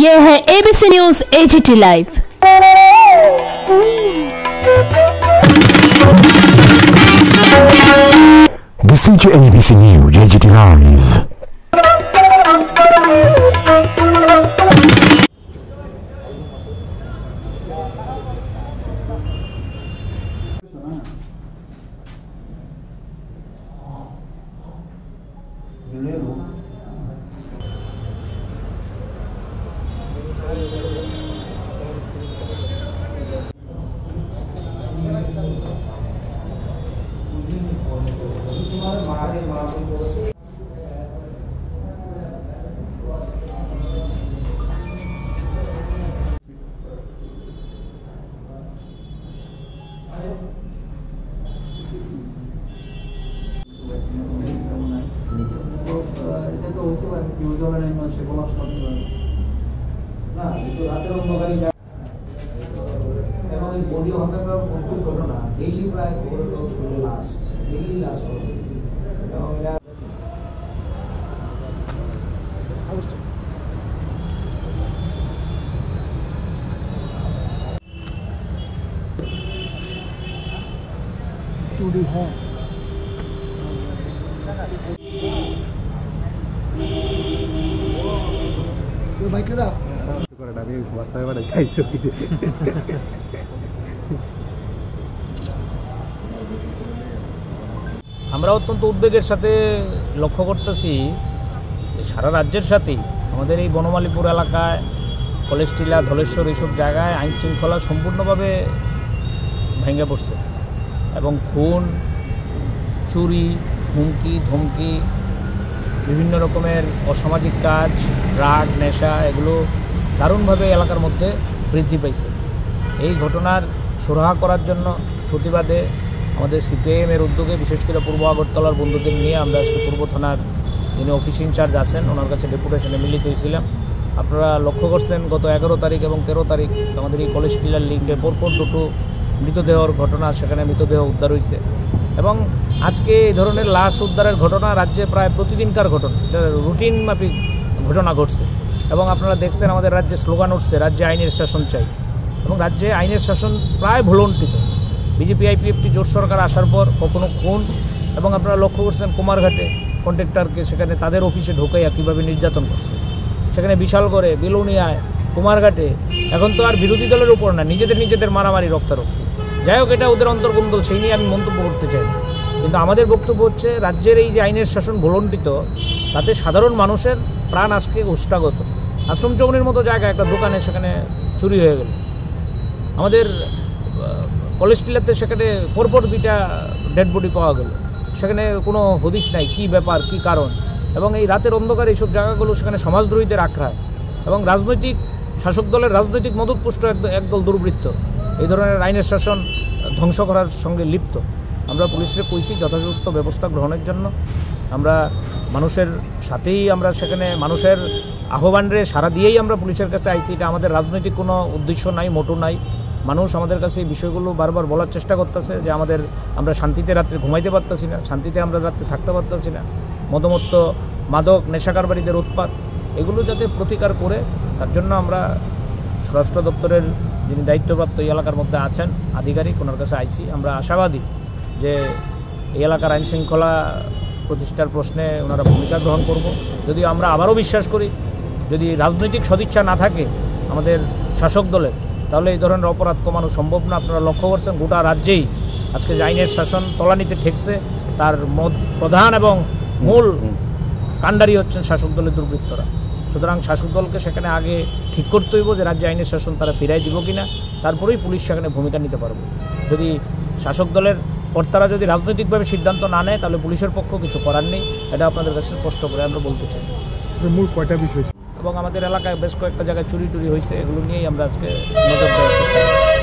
यह है ABC news AGT live This is ABC News, AGT Live. এবং এই বডি হত্যাটা অদ্ভুত ঘটনা ডেইলি প্রায় লাশ ডেইলি লাশ হচ্ছে टूडी है यो बाइक ल त कुरा दाबी वास्तवमा जाइसक्यो আমরা অত্যন্ত উদ্বেগের সাথে লক্ষ্য করতেছি সারা রাজ্যের সাথেই আমাদের এই বনমালীপুর এলাকায়, কলেজটিলা, ধলেশ্বর এইসব জায়গায় আইন শৃঙ্খলা সম্পূর্ণভাবে ভেঙে পড়ছে। এবং খুন, চুরি, হুমকি, ধমকি, বিভিন্ন রকমের অসামাজিক কাজ, রাগ, নেশা, এগুলো দারুণভাবে এলাকার মধ্যে বৃদ্ধি পাইছে এই ঘটনার সুরাহা করার জন্য প্রতিবাদে আমাদের সিপিআইএম এর উদ্যোগে, বিশেষ করে পূর্ব আগরতলার বন্ধুদের নিয়ে আমরা আজকে পূর্ব থানার যিনি অফিস ইনচার্জ আছেন, ওনার কাছে ডেপুটেশনে মিলিত হয়েছিলাম। আপনারা লক্ষ্য করছেন, গত এগারো তারিখ এবং তেরো তারিখ আমাদের এই কলেজ টিলার লিঙ্কে পরপর দুটো মৃতদেহর ঘটনা, সেখানে মৃতদেহ উদ্ধার হয়েছে। এবং আজকে এই ধরনের লাশ উদ্ধারের ঘটনা রাজ্যে প্রায় প্রতিদিনকার ঘটনা, এটা রুটিন মাফিক ঘটনা ঘটছে। এবং আপনারা দেখছেন আমাদের রাজ্যে স্লোগান উঠছে, রাজ্যে আইনের শাসন চাই। এবং রাজ্যে আইনের শাসন প্রায় ভুলন্টিত বিজেপি আইপিএফটি জোট সরকার আসার পর কখনো খুন এবং আপনারা লক্ষ্য করছেন কুমারঘাটে কন্ট্রাক্টরকে সেখানে তাদের অফিসে ঢোকাইয়া কীভাবে নির্যাতন করছে। সেখানে বিশাল করে বিলুনিয়ায় কুমারঘাটে এখন তো আর বিরোধী দলের উপর না, নিজেদের নিজেদের মারামারি রক্তারক্তি। যাই হোক, এটা ওদের অন্তর্কুন্দল সেই নিয়ে আমি মন্তব্য করতে চাই। কিন্তু আমাদের বক্তব্য হচ্ছে, রাজ্যের এই যে আইনের শাসন ভুলণ্ঠিত, তাতে সাধারণ মানুষের প্রাণ আজকে উষ্টাগত আশ্রম চৌমনির মতো জায়গা একটা দোকানে সেখানে চুরি হয়ে গেল। আমাদের কলেজ টিলাতে সেখানে পরপর দুইটা ডেড বডি পাওয়া গেল। সেখানে কোনো হদিশ নাই, কি ব্যাপার, কি কারণ? এবং এই রাতের অন্ধকার এইসব জায়গাগুলো সেখানে সমাজদ্রোহীদের আখড়ায় এবং রাজনৈতিক, শাসক দলের রাজনৈতিক মদতপুষ্ট এক- একদল দুর্বৃত্ত। এই ধরনের আইনের শাসন ধ্বংস করার সঙ্গে লিপ্ত। আমরা পুলিশকে কইছি যথাযথ ব্যবস্থা গ্রহণের জন্য। আমরা মানুষের সাথেই আমরা সেখানে মানুষের আহ্বানরে সারা দিয়েই আমরা পুলিশের কাছে আইছি। এটা আমাদের রাজনৈতিক কোনো উদ্দেশ্য নাই, মোটো নাই। মানুষ আমাদের কাছে এই বিষয়গুলো বারবার বলার চেষ্টা করতেছে যে আমাদের আমরা শান্তিতে রাত্রে ঘুমাইতে পারতেছি না, শান্তিতে আমরা রাত্রে থাকতে পারতেছি না। মদমত্ত মাদক, নেশাকারবারীদের উৎপাত, এগুলো যাতে প্রতিকার করে, তার জন্য আমরা স্বরাষ্ট্র দপ্তরের যিনি দায়িত্বপ্রাপ্ত এই এলাকার মধ্যে আছেন, আধিকারিক, ওনার কাছে আইসি। আমরা আশাবাদী যে এই এলাকার আইন শৃঙ্খলা প্রতিষ্ঠার প্রশ্নে ওনারা ভূমিকা গ্রহণ করব। যদিও আমরা আবারও বিশ্বাস করি, যদি রাজনৈতিক সদিচ্ছা না থাকে আমাদের শাসক দলের তাহলে এই ধরনের অপরাধ কমানো সম্ভব না। আপনারা লক্ষ্য করছেন গোটা রাজ্যেই আজকে যে আইনের শাসন তলানিতে ঠেকছে তার প্রধান এবং মূল কাণ্ডারি হচ্ছেন শাসক দলের দুর্বৃত্তরা। সুতরাং শাসক দলকে সেখানে আগে ঠিক করতে হইব যে রাজ্যে আইনের শাসন তারা ফিরাই দিব কিনা তারপরেই পুলিশ সেখানে ভূমিকা নিতে পারবে। যদি শাসক দলের কর্তারা যদি রাজনৈতিকভাবে সিদ্ধান্ত না নেয় তাহলে পুলিশের পক্ষ কিছু করার নেই। এটা আপনাদের কাছে স্পষ্ট করে আমরা বলতে চাই। মূল কয়টা বিষয়? এবং আমাদের এলাকায় বেশ কয়েকটা জায়গায় চুরি টুরি হয়েছে, এগুলো নিয়েই আমরা আজকে নজর দেওয়ার চেষ্টা